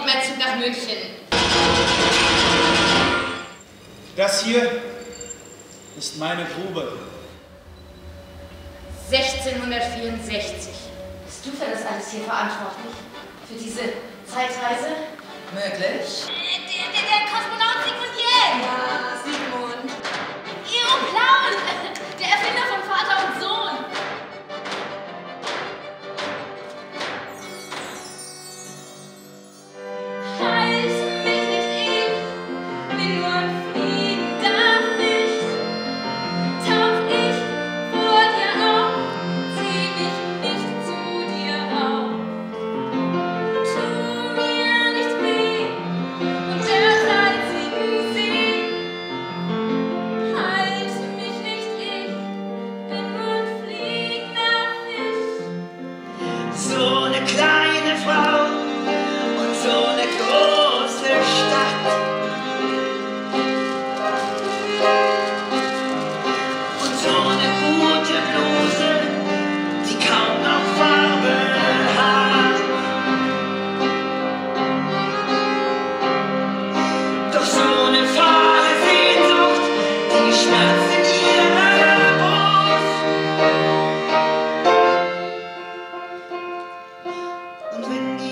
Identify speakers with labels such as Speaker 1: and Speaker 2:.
Speaker 1: geht mein Zug nach München.
Speaker 2: Das hier ist meine Grube.
Speaker 1: 1664. Bist du für das alles hier verantwortlich? Für diese Zeitreise? Möglich?
Speaker 3: Der, der, der
Speaker 4: So eine kleine Frau und so eine große Stadt. Und so eine gute Bluse, die kaum noch Farbe hat. Doch so eine fahle Sehnsucht, die schmerzt. when you